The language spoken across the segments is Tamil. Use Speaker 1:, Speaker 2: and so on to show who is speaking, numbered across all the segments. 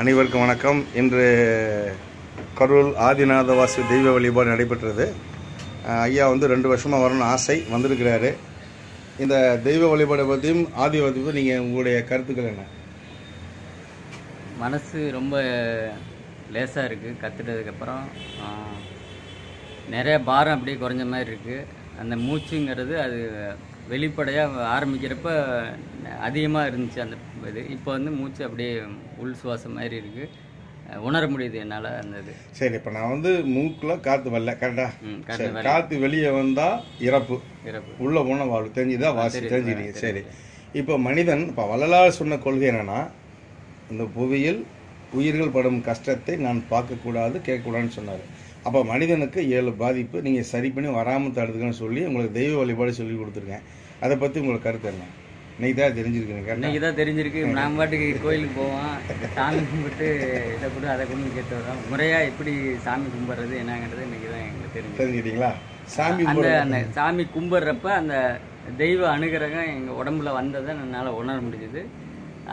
Speaker 1: அனைவருக்கும் வணக்கம். இன்று கரூர் ஆதிநாதவாசி தெய்வ வழிபாடு நடைபெற்றது. ஐயா வந்து ரெண்டு வருஷமாக வரணும்னு ஆசை வந்திருக்கிறாரு. இந்த தெய்வ வழிபாடை பற்றியும் ஆதிவாதி பற்றி நீங்கள் உங்களுடைய கருத்துக்கள் என்ன?
Speaker 2: மனசு ரொம்ப லேசாக இருக்குது கற்றுட்டதுக்கப்புறம் நிறைய பாரம் அப்படியே குறைஞ்ச மாதிரி இருக்குது அந்த மூச்சுங்கிறது அது வெளிப்படையாக ஆரம்பிக்கிறப்ப அதிகமாக இருந்துச்சு அந்த இது. இப்போ வந்து மூச்சு அப்படியே உள் சுவாசம் மாதிரி இருக்குது உணர முடியுது என்னால் அந்த இது.
Speaker 1: சரி இப்போ நான் வந்து மூக்கில் காற்று வரல. கரெக்டா
Speaker 2: ம், காத்து
Speaker 1: சரி காற்று வெளியே வந்தால் இறப்பு.
Speaker 2: இறப்பு.
Speaker 1: உள்ள போன வாழ்வு. தெரிஞ்சுதா? வாசி தெரிஞ்சுக்கிட்டீங்க சரி. இப்போ மனிதன் இப்போ வள்ளலார் சொன்ன கொள்கை என்னன்னா இந்த புவியில் உயிர்கள் படும் கஷ்டத்தை நான் பார்க்கக்கூடாது கேட்கக்கூடாதுன்னு சொன்னார். அப்போ மனிதனுக்கு ஏழு பாதிப்பு நீங்கள் சரி பண்ணி வராமல் தடுத்துக்கன்னு சொல்லி உங்களுக்கு தெய்வ வழிபாடு சொல்லி கொடுத்துருக்கேன். அதை பற்றி உங்களுக்கு கருத்து என்ன? இன்னைக்கு தான் தெரிஞ்சிருக்கீங்க கரெக்டா
Speaker 2: இன்னைக்கு தான் தெரிஞ்சிருக்கு. நான் பாட்டுக்கு கோயிலுக்கு போவோம் சாமி கும்பிட்டு இதை கூட அதை கொண்டு கேட்டு வரோம். முறையாக எப்படி சாமி கும்பிட்றது என்னங்கிறது இன்னைக்கு தான் எங்களுக்கு தெரிஞ்சு
Speaker 1: தெரிஞ்சுக்கிட்டீங்களா? சாமி
Speaker 2: அந்த அந்த சாமி கும்பிட்றப்ப அந்த தெய்வ அனுகிரகம் எங்கள் உடம்புல வந்ததை என்னால் உணர முடிஞ்சுது.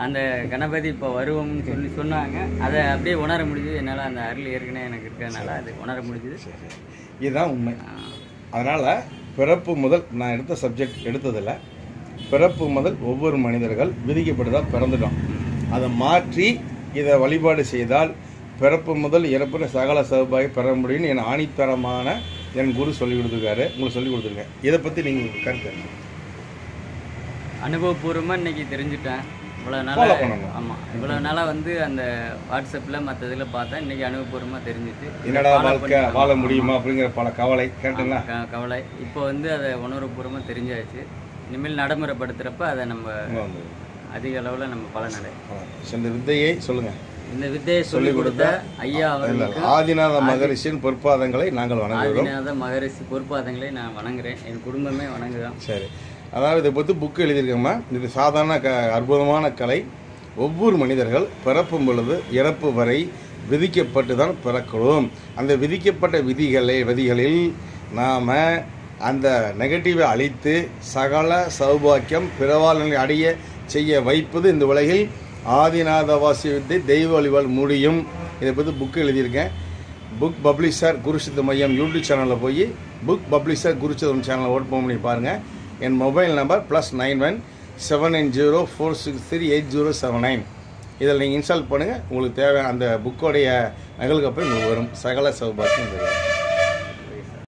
Speaker 2: அந்த கணபதி இப்போ வருவோம்னு சொல்லி சொன்னாங்க. அதை அப்படியே உணர முடிஞ்சுது. என்னால் அந்த அருள் ஏற்கனவே எனக்கு இருக்கிறதுனால அது உணர முடிஞ்சுது.
Speaker 1: இதுதான் உண்மை. அதனால் பிறப்பு முதல் நான் எடுத்த சப்ஜெக்ட் எடுத்ததில்ல. பிறப்பு முதல் ஒவ்வொரு மனிதர்கள் விதிக்கப்பட்டதாக பிறந்துட்டோம். அதை மாற்றி இதை வழிபாடு செய்தால் பிறப்பு முதல் இறப்புற சகல சௌபாகி பெற முடியும்னு என் ஆணித்தரமான என் குரு சொல்லி கொடுத்துருக்காரு. உங்களுக்கு சொல்லி கொடுத்துருக்கேன். இதை பற்றி நீங்கள் கருத்து?
Speaker 2: அனுபவபூர்வமாக இன்னைக்கு தெரிஞ்சுட்டேன். இவ்வளோ நாளாக
Speaker 1: பண்ணணும்.
Speaker 2: ஆமாம் இவ்வளோ நாளாக வந்து அந்த வாட்ஸ்அப்பில் மற்ற இதில் பார்த்தேன் இன்னைக்கு அனுபவபூர்வமாக தெரிஞ்சுச்சு.
Speaker 1: என்னடா வாழ்க்கை வாழ முடியுமா அப்படிங்கிற பல கவலை கேட்டுங்களா?
Speaker 2: கவலை. இப்போ வந்து அதை உணர்வுபூர்வமாக தெரிஞ்சாச்சு. இனிமேல் நடைமுறைப்படுத்துகிறப்ப அதை நம்ம அதிக அளவில் நம்ம பலனடை.
Speaker 1: இந்த வித்தையை சொல்லுங்கள்
Speaker 2: இந்த வித்தையை சொல்லிக் கொடுத்த ஐயா அவர்களுக்கு
Speaker 1: ஆதிநாத மகரிஷியின் பொற்பாதங்களை நாங்கள் வணங்குகிறோம்.
Speaker 2: ஆதிநாத மகரிஷி பொறுப்பாதங்களை நான் வணங்குறேன். என் குடும்பமே வணங்குதான்.
Speaker 1: சரி. அதாவது இதை பற்றி புக்கு எழுதியிருக்கோமா இது சாதாரண க அற்புதமான கலை. ஒவ்வொரு மனிதர்கள் பிறப்பும் பொழுது இறப்பு வரை விதிக்கப்பட்டு தான் பிறக்கிறோம். அந்த விதிக்கப்பட்ட விதிகளை விதிகளில் நாம் அந்த நெகட்டிவை அழித்து சகல சௌபாக்கியம் பிறவாளனை அடைய செய்ய வைப்பது இந்த உலகில் ஆதிநாதவாசி வித்தை தெய்வ வழிபால் முடியும். இதை பற்றி புக்கு எழுதியிருக்கேன். புக் பப்ளிஷர் குருசித்த மையம் யூடியூப் சேனலில் போய் புக் பப்ளிஷர் குருசித்தம் சேனலை ஓட் பண்ணி பாருங்கள் என் mobile number plus nine one seven nine zero four six three eight zero seven nine இதில் நீங்கள் இன்ஸ்டால் பண்ணுங்கள் உங்களுக்கு தேவை அந்த புக்கோடைய நகல் அப்புறம் உங்களுக்கு வரும். சகல சௌபாக்கியம் வரும்